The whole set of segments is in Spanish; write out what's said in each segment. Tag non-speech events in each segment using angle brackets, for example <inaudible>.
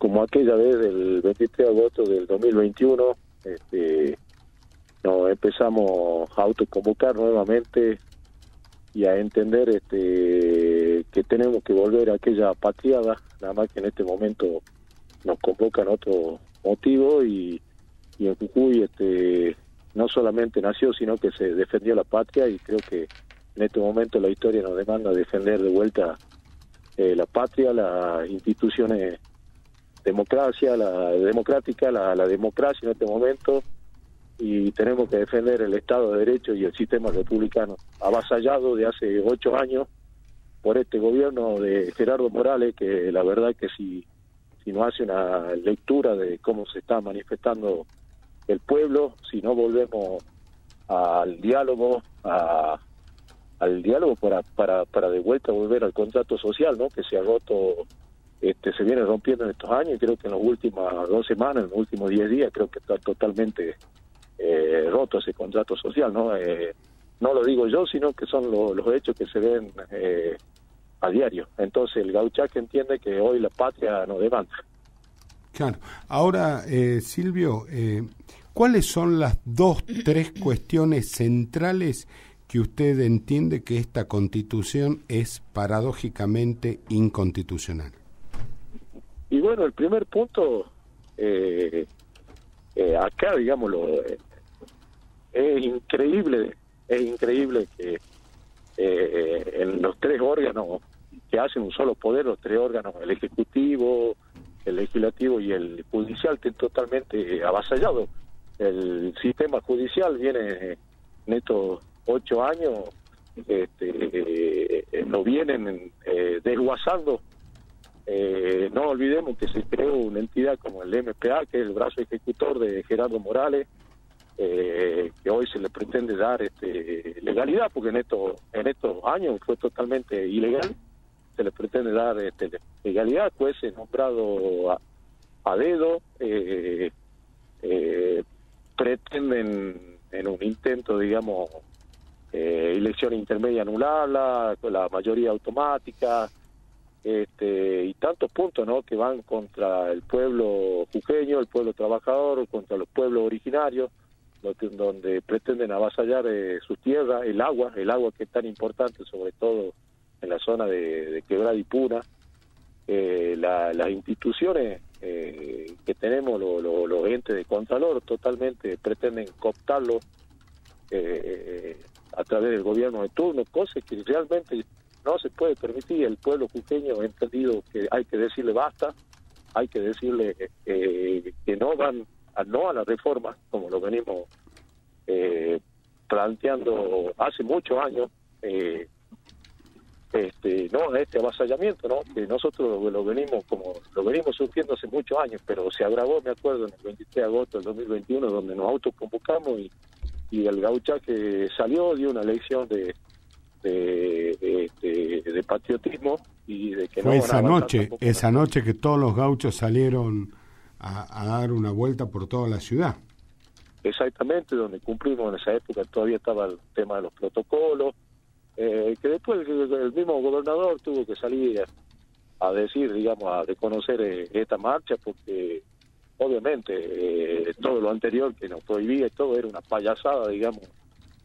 como aquella vez del 23 de agosto del 2021, este, nos empezamos a autoconvocar nuevamente y a entender este, que tenemos que volver a aquella patriada, nada más que en este momento nos convocan otro motivo y, y en Jujuy este, no solamente nació, sino que se defendió la patria y creo que en este momento la historia nos demanda defender de vuelta eh, la patria, las instituciones democracia, la democrática, la, democracia en este momento y tenemos que defender el Estado de Derecho y el sistema republicano, avasallado de hace ocho años por este gobierno de Gerardo Morales, que la verdad que si, si no hace una lectura de cómo se está manifestando el pueblo, si no volvemos al diálogo, a, al diálogo para, para, para de vuelta volver al contrato social, ¿no? que se agotó este, se viene rompiendo en estos años y creo que en las últimas dos semanas, en los últimos diez días, creo que está totalmente eh, roto ese contrato social, ¿no? Eh, no lo digo yo, sino que son los hechos que se ven eh, a diario. Entonces el gauchaque entiende que hoy la patria no demanda. Claro. Ahora, Silvio, ¿cuáles son las dos, tres <clears throat> cuestiones centrales que usted entiende que esta constitución es paradójicamente inconstitucional? Y bueno, el primer punto, eh, eh, acá, digámoslo, eh, es increíble, es increíble que en los tres órganos que hacen un solo poder, los tres órganos, el ejecutivo, el legislativo y el judicial, estén totalmente avasallados. El sistema judicial viene en estos ocho años, este, lo vienen desguazando eh, no olvidemos que se creó una entidad como el MPA, que es el brazo ejecutor de Gerardo Morales, eh, que hoy se le pretende dar este, legalidad, porque en estos, en estos años fue totalmente ilegal, se le pretende dar este, legalidad, jueces nombrado a, a dedo, eh, pretenden en un intento, digamos, elección intermedia anularla, con la mayoría automática, este, y tantos puntos ¿no? que van contra el pueblo jujeño, el pueblo trabajador, contra los pueblos originarios, donde pretenden avasallar eh, sus tierras, el agua, el agua que es tan importante, sobre todo en la zona de, de Quebrada y Puna. Eh, las instituciones eh, que tenemos, los entes de Contralor, totalmente pretenden cooptarlo a través del gobierno de turno, cosas que realmente no se puede permitir. El pueblo jujeño ha entendido que hay que decirle basta, hay que decirle eh, que no van a, no a la reforma, como lo venimos eh, planteando hace muchos años, eh, este, no a este avasallamiento, ¿no? que nosotros lo, venimos como lo venimos sufriendo hace muchos años, pero se agravó, me acuerdo, en el 23 de agosto del 2021, donde nos autoconvocamos y, y el gaucha que salió dio una lección de de, de, patriotismo y de que Fue esa noche, esa noche que todos los gauchos salieron a, dar una vuelta por toda la ciudad. Exactamente, donde cumplimos en esa época todavía estaba el tema de los protocolos, eh, que después el, mismo gobernador tuvo que salir a, decir, digamos, a reconocer eh, esta marcha porque obviamente eh, todo lo anterior que nos prohibía y todo era una payasada, digamos,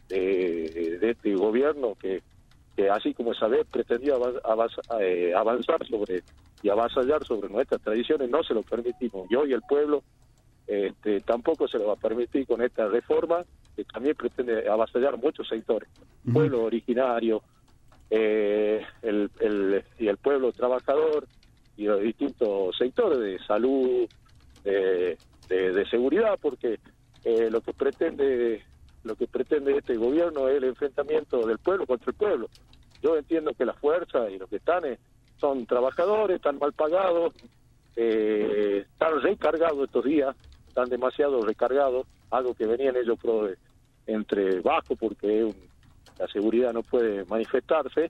de, este gobierno que, que, así como esa vez pretendía eh, avanzar sobre y avasallar sobre nuestras tradiciones, no se lo permitimos. Y hoy el pueblo este, tampoco se lo va a permitir con esta reforma, que también pretende avasallar muchos sectores. Pueblo originario, eh, el, el, y el pueblo trabajador, y los distintos sectores de salud, de, de, seguridad, porque eh, lo que pretende lo que pretende este gobierno es el enfrentamiento del pueblo contra el pueblo. Yo entiendo que las fuerzas y los que están eh, son trabajadores, están mal pagados, eh, están recargados estos días, están demasiado recargados, algo que venían ellos entre bajo porque la seguridad no puede manifestarse,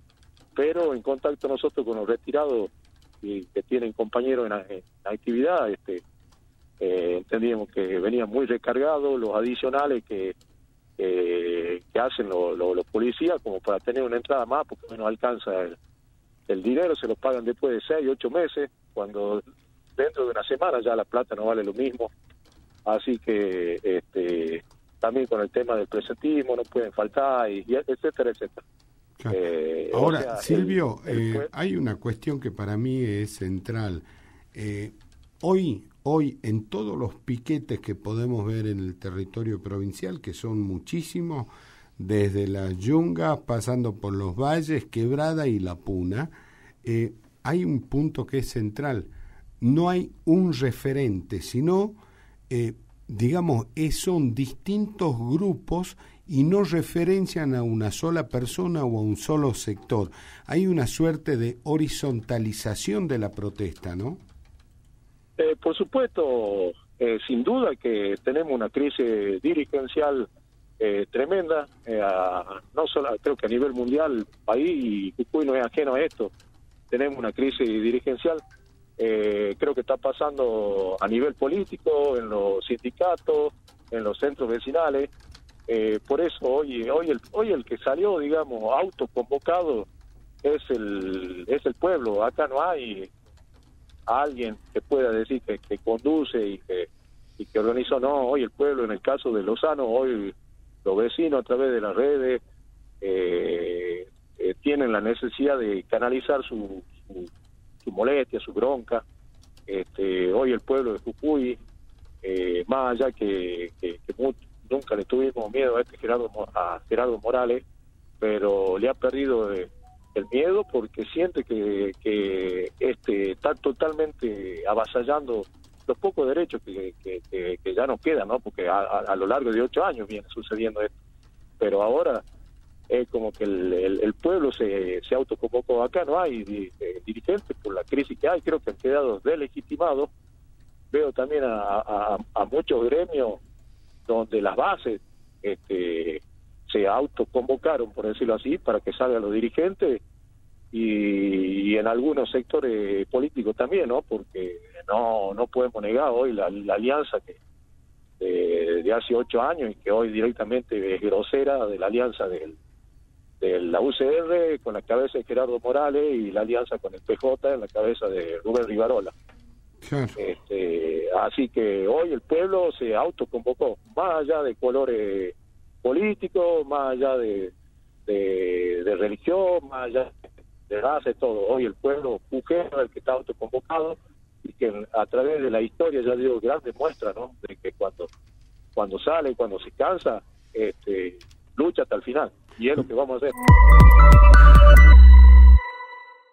pero en contacto nosotros con los retirados y que tienen compañeros en la, actividad, este, eh, entendíamos que venían muy recargados, los adicionales que eh, que hacen los policías como para tener una entrada más porque no alcanza el, dinero, se lo pagan después de seis, ocho meses, cuando dentro de una semana ya la plata no vale lo mismo. Así que este, también con el tema del presentismo no pueden faltar, y, etcétera, etcétera. Eh, Ahora, Silvio, eh, hay una cuestión que para mí es central. Eh, hoy, hoy, en todos los piquetes que podemos ver en el territorio provincial, que son muchísimos, desde las yungas, pasando por los valles, Quebrada y La Puna, hay un punto que es central. No hay un referente, sino, digamos, son distintos grupos y no referencian a una sola persona o a un solo sector. Hay una suerte de horizontalización de la protesta, ¿no? Eh, por supuesto, eh, sin duda que tenemos una crisis dirigencial eh, tremenda, no solo creo que a nivel mundial, país y Cucuy no es ajeno a esto, tenemos una crisis dirigencial, creo que está pasando a nivel político, en los sindicatos, en los centros vecinales, eh, por eso hoy hoy el hoy el que salió digamos autoconvocado es el es el pueblo. Acá no hay alguien que pueda decir que, conduce y que y que organizó no hoy el pueblo en el caso de Lozano hoy los vecinos a través de las redes eh, eh, tienen la necesidad de canalizar su, su, molestia su bronca. Este hoy el pueblo de Jujuy más allá que, que, que nunca le tuvimos miedo a este Gerardo, a Gerardo Morales, pero le ha perdido eh, el miedo porque siente que, que este está totalmente avasallando los pocos derechos que, que, ya nos quedan, ¿no? Porque a, lo largo de ocho años viene sucediendo esto. Pero ahora es como que el, pueblo se, se autoconvocó. Acá no hay dirigentes por la crisis que hay, creo que han quedado delegitimados. Veo también a, a muchos gremios donde las bases este, se autoconvocaron, por decirlo así, para que salgan los dirigentes y, en algunos sectores políticos también, ¿no? Porque no no podemos negar hoy la, alianza que de, hace ocho años y que hoy directamente es grosera de la alianza del, de la UCR con la cabeza de Gerardo Morales y la alianza con el PJ en la cabeza de Rubén Rivarola. Este, así que hoy el pueblo se autoconvocó, más allá de colores políticos, más allá de, de, religión, más allá de raza, todo. Hoy el pueblo es el que está autoconvocado y que a través de la historia, ya digo, grandes muestras, ¿no? De que cuando, cuando sale, cuando se cansa, este, lucha hasta el final. Y es lo que vamos a hacer.